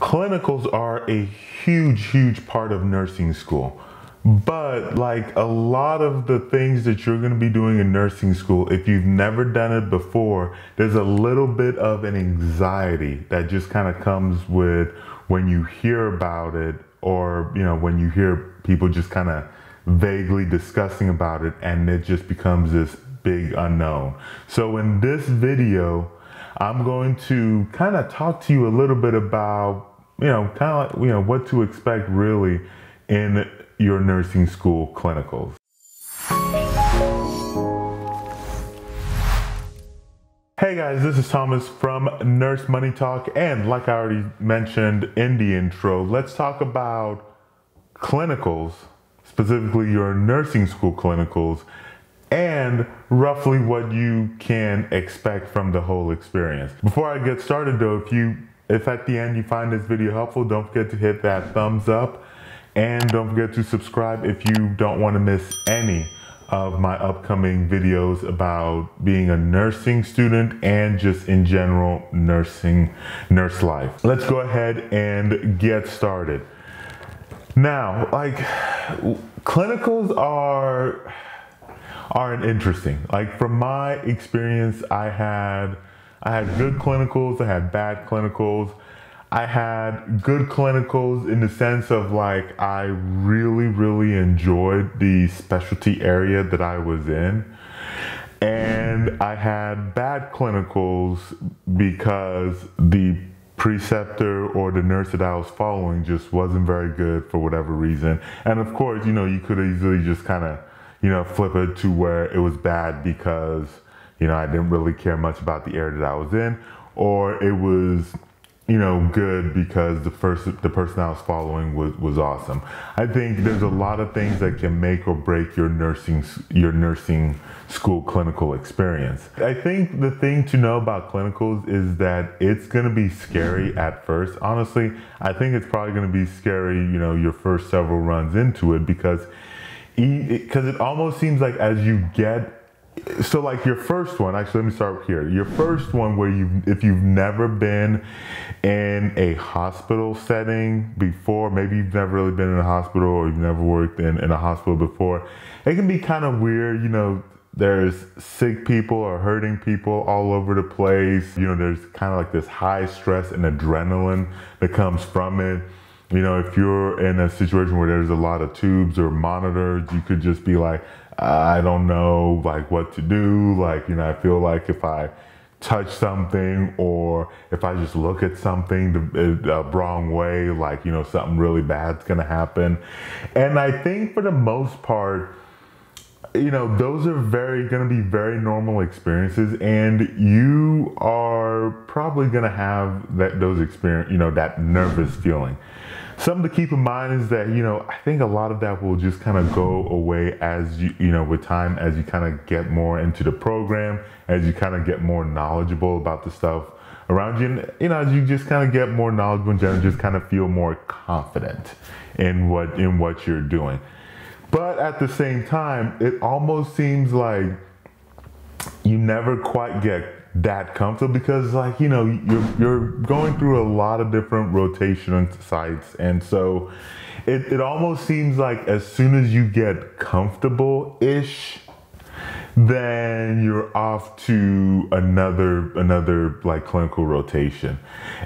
Clinicals are a huge, huge part of nursing school. But like a lot of the things that you're going to be doing in nursing school, if you've never done it before, there's a little bit of an anxiety that just kind of comes with when you hear about it or, you know, when you hear people just kind of vaguely discussing about it and it just becomes this big unknown. So in this video, I'm going to kind of talk to you a little bit about you know, kind of like, you know, what to expect really in your nursing school clinicals. Hey guys, this is Thomas from Nurse Money Talk, and like I already mentioned in the intro, let's talk about clinicals, specifically your nursing school clinicals, and roughly what you can expect from the whole experience. Before I get started though, if you if at the end you find this video helpful, don't forget to hit that thumbs up and don't forget to subscribe if you don't want to miss any of my upcoming videos about being a nursing student and just in general nursing nurse life. Let's go ahead and get started. Now, like clinicals are aren't interesting. Like from my experience, I had I had good clinicals, I had bad clinicals. I had good clinicals in the sense of like I really, really enjoyed the specialty area that I was in. And I had bad clinicals because the preceptor or the nurse that I was following just wasn't very good for whatever reason. And of course, you know, you could easily just kind of, you know, flip it to where it was bad because you know, I didn't really care much about the area that I was in, or it was, you know, good because the first the person I was following was was awesome. I think there's a lot of things that can make or break your nursing your nursing school clinical experience. I think the thing to know about clinicals is that it's going to be scary at first. Honestly, I think it's probably going to be scary, you know, your first several runs into it because because it almost seems like as you get so like your first one actually let me start here. Your first one where you if you've never been in a hospital setting before maybe you've never really been in a hospital or you've never worked in, in a hospital before it can be kind of weird you know there's sick people or hurting people all over the place. You know there's kind of like this high stress and adrenaline that comes from it. You know if you're in a situation where there's a lot of tubes or monitors you could just be like I don't know like what to do. Like, you know, I feel like if I touch something or if I just look at something the, uh, the wrong way, like, you know, something really bad's gonna happen. And I think for the most part, you know, those are very gonna be very normal experiences and you are probably gonna have that those experience, you know, that nervous feeling. Something to keep in mind is that, you know, I think a lot of that will just kind of go away as you, you know, with time, as you kind of get more into the program, as you kind of get more knowledgeable about the stuff around you. And, you know, as you just kind of get more knowledgeable in general, just kind of feel more confident in what, in what you're doing. But at the same time, it almost seems like you never quite get that comfortable because like you know you're you're going through a lot of different rotation sites. And so it, it almost seems like as soon as you get comfortable ish then you're off to another another like clinical rotation.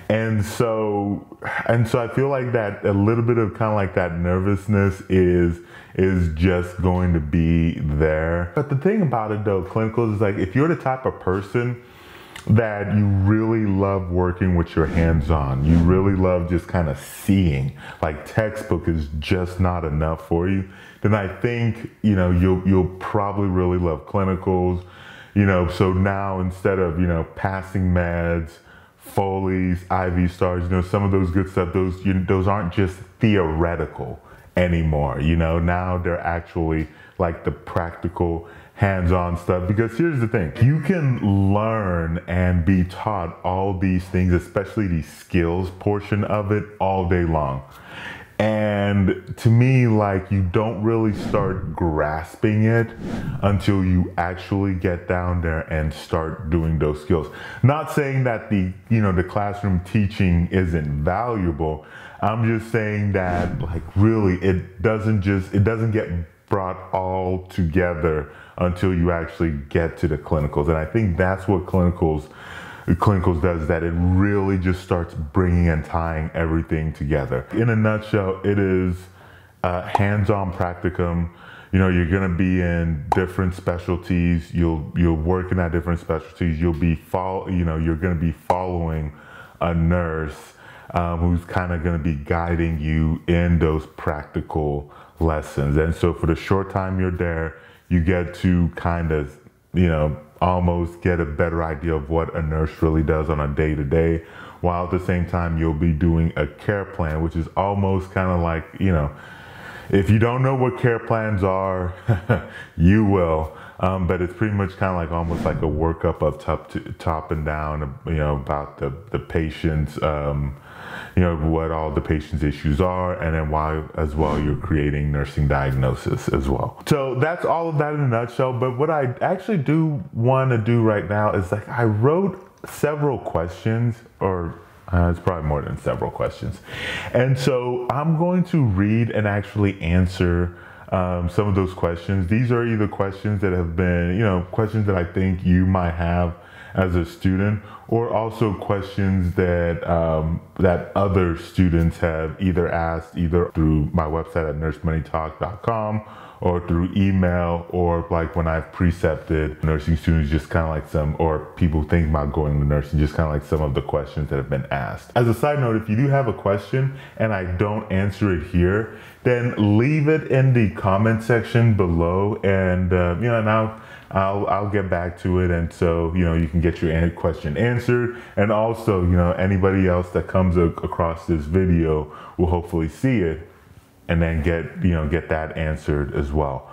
And so and so i feel like that a little bit of kind of like that nervousness is is just going to be there. But the thing about it though clinicals is like if you're the type of person that you really love working with your hands on. You really love just kind of seeing. Like textbook is just not enough for you. Then I think, you know, you'll you'll probably really love clinicals. You know, so now instead of, you know, passing meds, Foleys, IV starts, you know, some of those good stuff, those you, those aren't just theoretical anymore. You know, now they're actually like the practical hands-on stuff because here's the thing you can learn and be taught all these things especially the skills portion of it all day long And to me, like you don't really start grasping it until you actually get down there and start doing those skills. Not saying that the, you know, the classroom teaching isn't valuable. I'm just saying that like really it doesn't just, it doesn't get brought all together until you actually get to the clinicals. And I think that's what clinicals clinicals does that it really just starts bringing and tying everything together. In a nutshell, it is a hands-on practicum. You know, you're gonna be in different specialties. You'll you'll work in at different specialties. You'll be follow. You know, you're gonna be following a nurse um, who's kind of gonna be guiding you in those practical lessons. And so, for the short time you're there, you get to kind of you know almost get a better idea of what a nurse really does on a day to day, while at the same time you'll be doing a care plan, which is almost kind of like, you know, if you don't know what care plans are, you will. Um, but it's pretty much kind of like almost like a workup of top to, top and down, you know, about the the patient's um, you know, what all the patient's issues are, and then why as well you're creating nursing diagnosis as well. So that's all of that in a nutshell. But what I actually do want to do right now is like I wrote several questions or uh, it's probably more than several questions. And so I'm going to read and actually answer um, some of those questions. These are either questions that have been, you know, questions that I think you might have as a student, or also questions that um, that other students have either asked either through my website at nursemoneytalk.com or through email or like when I've precepted nursing students, just kind of like some, or people thinking about going to nursing, just kind of like some of the questions that have been asked. As a side note, if you do have a question and I don't answer it here, then leave it in the comment section below and, uh, you know, now I'll, I'll get back to it. And so, you know, you can get your question answered. And also, you know, anybody else that comes across this video will hopefully see it and then get, you know, get that answered as well.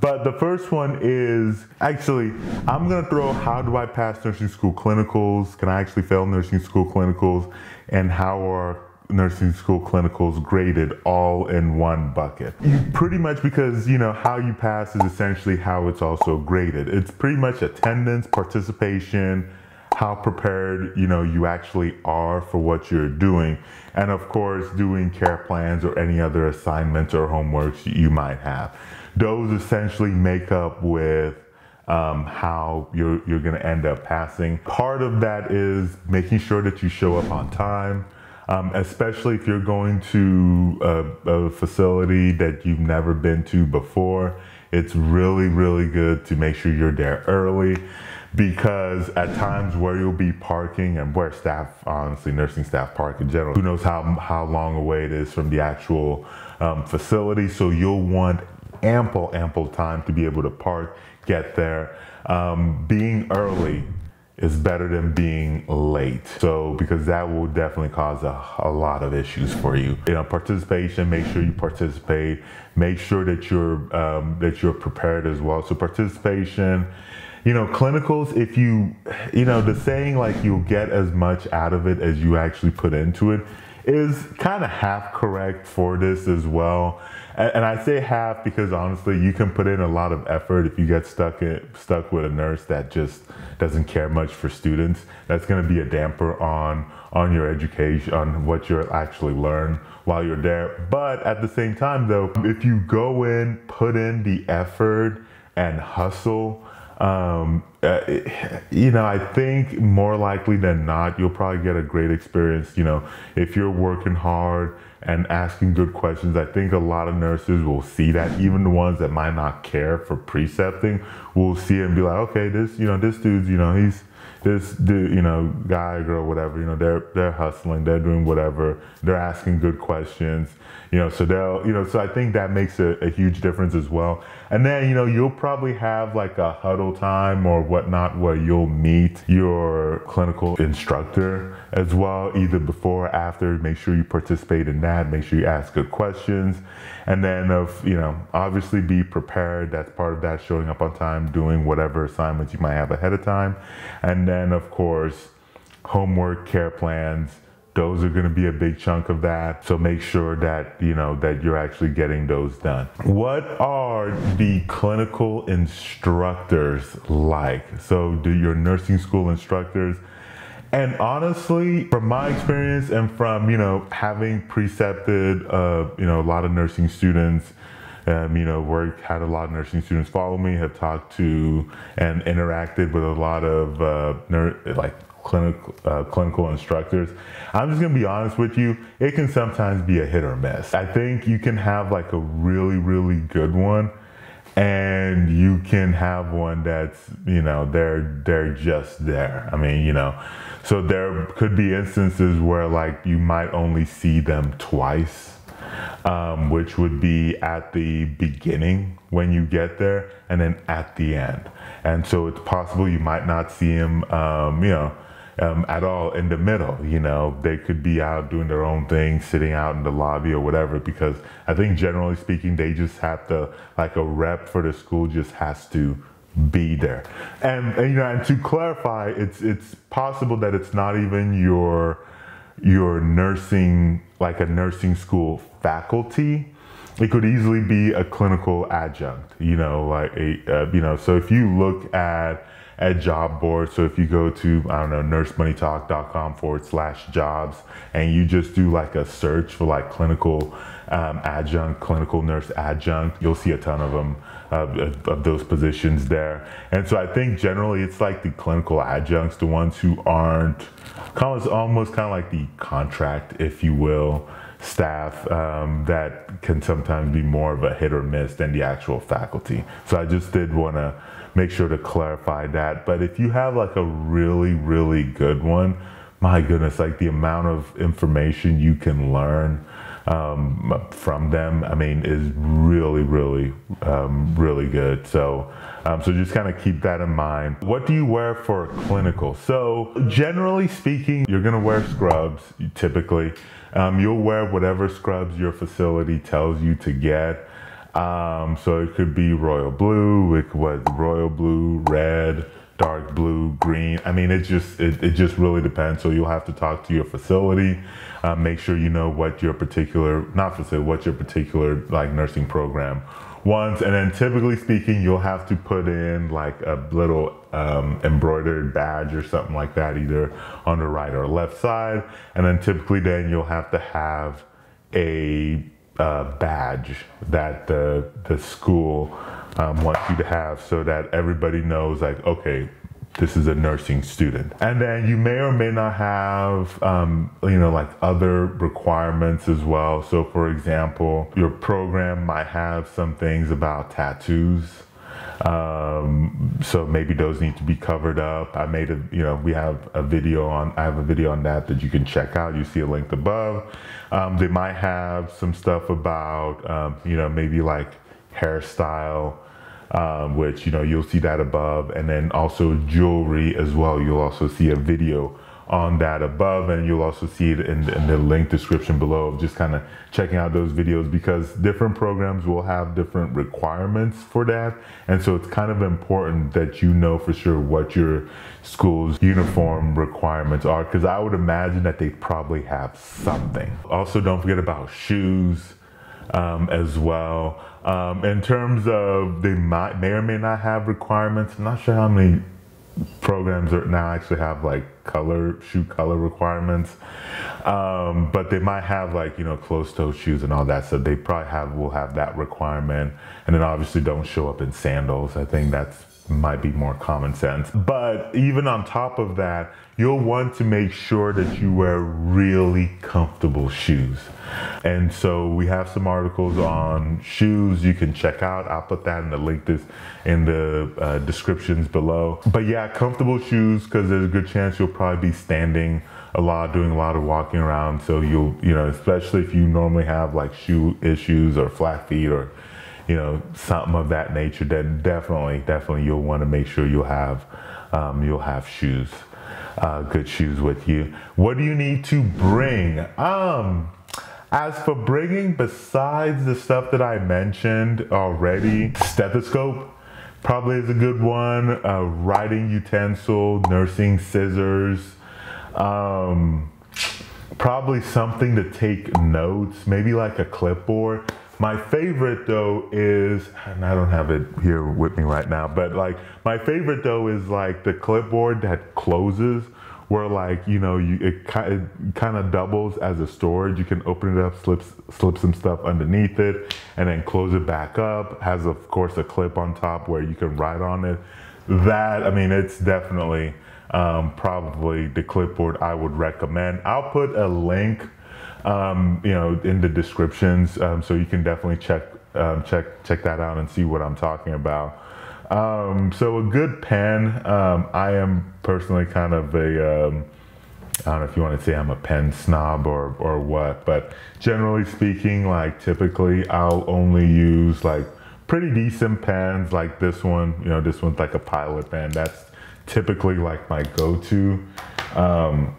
But the first one is actually, I'm gonna throw how do I pass nursing school clinicals? Can I actually fail nursing school clinicals? And how are nursing school clinicals graded all in one bucket. Pretty much because you know how you pass is essentially how it's also graded. It's pretty much attendance, participation, how prepared you know you actually are for what you're doing and of course doing care plans or any other assignments or homeworks you might have those essentially make up with um, how you're, you're going to end up passing part of that is making sure that you show up on time um, especially if you're going to a, a, facility that you've never been to before. It's really, really good to make sure you're there early because at times where you'll be parking and where staff, honestly, nursing staff park in general, who knows how, how long away it is from the actual um, facility. So you'll want ample, ample time to be able to park, get there. Um, being early is better than being late. So, because that will definitely cause a, a lot of issues for you. You know, participation, make sure you participate, make sure that you're, um, that you're prepared as well. So participation, you know, clinicals, if you, you know, the saying like you'll get as much out of it as you actually put into it is kind of half correct for this as well. And, I say half because honestly, you can put in a lot of effort if you get stuck in, stuck with a nurse that just doesn't care much for students. That's going to be a damper on on your education, on what you'll actually learn while you're there. But at the same time, though, if you go in, put in the effort and hustle, um, uh, you know, I think more likely than not, you'll probably get a great experience. You know, if you're working hard and asking good questions, I think a lot of nurses will see that. Even the ones that might not care for precepting will see it and be like, okay, this, you know, this dude's, you know, he's this dude, you know, guy, girl, whatever, you know, they're they're hustling, they're doing whatever, they're asking good questions, you know, so they'll, you know, so I think that makes a, a huge difference as well. And then, you know, you'll probably have like a huddle time or whatnot where you'll meet your clinical instructor as well, either before or after. Make sure you participate in that. Make sure you ask good questions. And then, uh, of you know, obviously be prepared. That's part of that, showing up on time, doing whatever assignments you might have ahead of time. And then, of course, homework, care plans, those are going to be a big chunk of that. So make sure that, you know, that you're actually getting those done. What are the clinical instructors like? So do your nursing school instructors and honestly, from my experience and from, you know, having precepted, uh, you know, a lot of nursing students, um, you know, work, had a lot of nursing students follow me, have talked to and interacted with a lot of, uh, ner- like clinical, uh, clinical instructors. I'm just gonna be honest with you, it can sometimes be a hit or miss. I think you can have like a really, really good one and you can have one that's you know they're they're just there i mean you know so there could be instances where like you might only see them twice um, which would be at the beginning when you get there and then at the end and so it's possible you might not see them um, you know um, at all in the middle. You know, they could be out doing their own thing, sitting out in the lobby or whatever, because I think generally speaking, they just have to, like a rep for the school just has to be there. And, and you know, and to clarify, it's it's possible that it's not even your your nursing like a nursing school faculty. It could easily be a clinical adjunct, you know, like a, uh, you know, so if you look at at job boards. So if you go to, I don't know, nursemoneytalk.com forward slash jobs and you just do like a search for like clinical um, adjunct, clinical nurse adjunct, you'll see a ton of them, of, of those positions there. And so I think generally it's like the clinical adjuncts, the ones who aren't, of, almost kind of like the contract, if you will, staff um, that can sometimes be more of a hit or miss than the actual faculty. So I just did want to make sure to clarify that. But if you have like a really, really good one, my goodness, like the amount of information you can learn um, from them, I mean, is really, really, um, really good. So, um, so just kind of keep that in mind. What do you wear for a clinical? So, generally speaking, you're gonna wear scrubs typically. Um, you'll wear whatever scrubs your facility tells you to get. Um, so it could be royal blue, it was royal blue, red, dark blue, green. I mean, it just it, it just really depends. So you'll have to talk to your facility, uh, make sure you know what your particular not facility, what your particular like nursing program wants, and then typically speaking, you'll have to put in like a little um, embroidered badge or something like that, either on the right or left side, and then typically then you'll have to have a uh, badge that the the school um, wants you to have, so that everybody knows, like, okay, this is a nursing student. And then you may or may not have, um, you know, like other requirements as well. So, for example, your program might have some things about tattoos. Um, so maybe those need to be covered up. I made a, you know, we have a video on, I have a video on that that you can check out. You see a link above. Um, they might have some stuff about, um, you know, maybe like hairstyle, um, which, you know, you'll see that above. And then also jewelry as well. You'll also see a video on that above and you'll also see it in, in the link description below of just kind of checking out those videos because different programs will have different requirements for that and so it's kind of important that you know for sure what your school's uniform requirements are because I would imagine that they probably have something. Also don't forget about shoes um, as well. Um, in terms of they might may or may not have requirements, I'm not sure how many programs are now actually have like color shoe color requirements. Um, but they might have like you know closed toe shoes and all that. So they probably have will have that requirement. And then obviously don't show up in sandals. I think that's might be more common sense. But even on top of that, you'll want to make sure that you wear really comfortable shoes. And so we have some articles on shoes you can check out. I'll put that in the link this in the uh, descriptions below. But yeah, comfortable shoes because there's a good chance you'll probably be standing a lot, doing a lot of walking around. So you'll, you know, especially if you normally have like shoe issues or flat feet or you know, something of that nature, then definitely, definitely you'll want to make sure you'll have, um, you'll have shoes, uh, good shoes with you. What do you need to bring? Um, as for bringing, besides the stuff that I mentioned already, stethoscope probably is a good one. Uh, writing utensil, nursing scissors. Um, probably something to take notes, maybe like a clipboard. My favorite though is, and I don't have it here with me right now, but like my favorite though is like the clipboard that closes where like you know you it, it kind of doubles as a storage. You can open it up slip slip some stuff underneath it and then close it back up. Has of course a clip on top where you can write on it. That i mean it's definitely um, probably the clipboard i would recommend. I'll put a link um, you know in the descriptions um, so you can definitely check um, check check that out and see what i'm talking about um, so a good pen. Um, I am personally kind of a. Um, I don't know if you want to say I'm a pen snob or or what, but generally speaking, like typically I'll only use like pretty decent pens like this one. You know, this one's like a pilot pen. That's typically like my go-to. Um,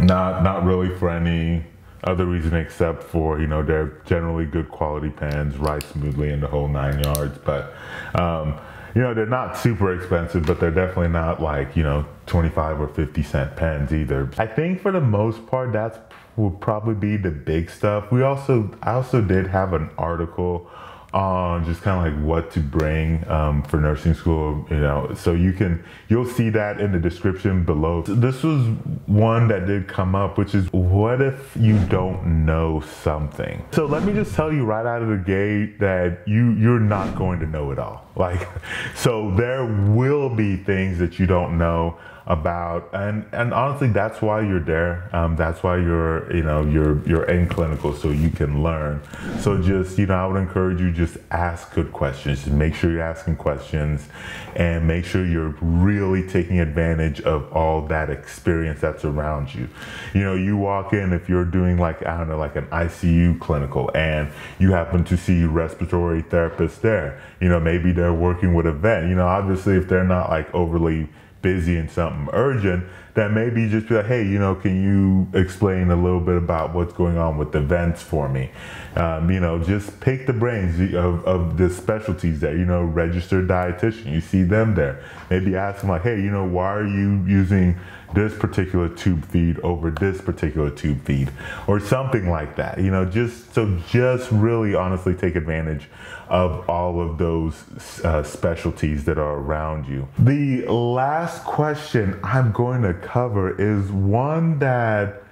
not not really for any other reason except for you know they're generally good quality pens, write smoothly in the whole nine yards. But um, you know they're not super expensive, but they're definitely not like you know 25 or 50 cent pens either. I think for the most part that's would probably be the big stuff. We also I also did have an article on just kind of like what to bring um, for nursing school, you know. So you can you'll see that in the description below. This was one that did come up, which is what if you don't know something? So let me just tell you right out of the gate that you you're not going to know it all. Like, so there will be things that you don't know about and and honestly that's why you're there. Um, that's why you're you know you're you're in clinical so you can learn. So just you know i would encourage you just ask good questions. Just make sure you're asking questions and make sure you're really taking advantage of all that experience that's around you. You know you walk in if you're doing like i don't know like an icu clinical and you happen to see respiratory therapists there you know maybe they're working with a vent. You know obviously if they're not like overly busy and something urgent, that maybe just be like, hey, you know, can you explain a little bit about what's going on with the vents for me? Um, you know, just pick the brains of, of the specialties there, you know, registered dietitian, you see them there. Maybe ask them like, hey, you know, why are you using this particular tube feed over this particular tube feed or something like that you know just so just really honestly take advantage of all of those uh, specialties that are around you. The last question i'm going to cover is one that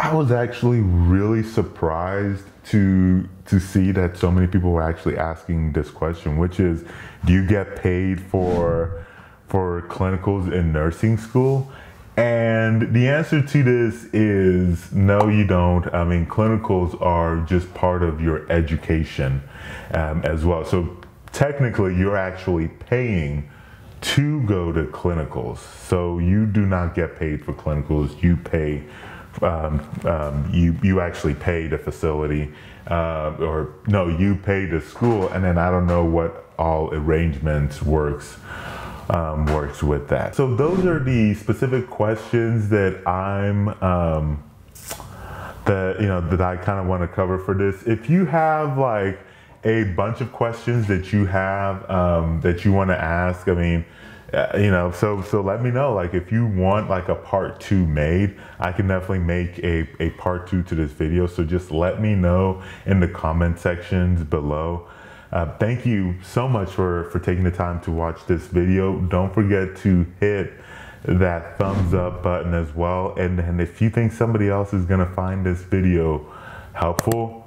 i was actually really surprised to to see that so many people were actually asking this question which is do you get paid for for clinicals in nursing school and the answer to this is no, you don't. I mean, clinicals are just part of your education um, as well. So technically, you're actually paying to go to clinicals. So you do not get paid for clinicals. You pay. Um, um, you you actually pay the facility, uh, or no, you pay the school, and then I don't know what all arrangements works um, works with that. So those are the specific questions that I'm um, that you know that I kind of want to cover for this. If you have like a bunch of questions that you have um, that you want to ask, I mean. Uh, you know, so so let me know. Like, if you want like a part two made, I can definitely make a, a part two to this video. So just let me know in the comment sections below. Uh, thank you so much for, for taking the time to watch this video. Don't forget to hit that thumbs up button as well. And, and if you think somebody else is gonna find this video helpful,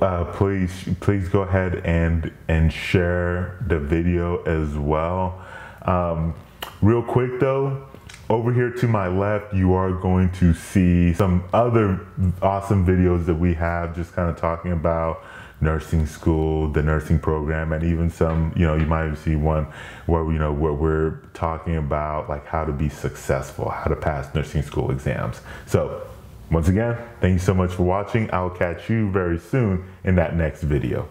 uh, please please go ahead and and share the video as well. Um, real quick though, over here to my left, you are going to see some other awesome videos that we have just kind of talking about nursing school, the nursing program, and even some, you know, you might see one where, you know, where we're talking about like how to be successful, how to pass nursing school exams. So once again, thank you so much for watching. I'll catch you very soon in that next video.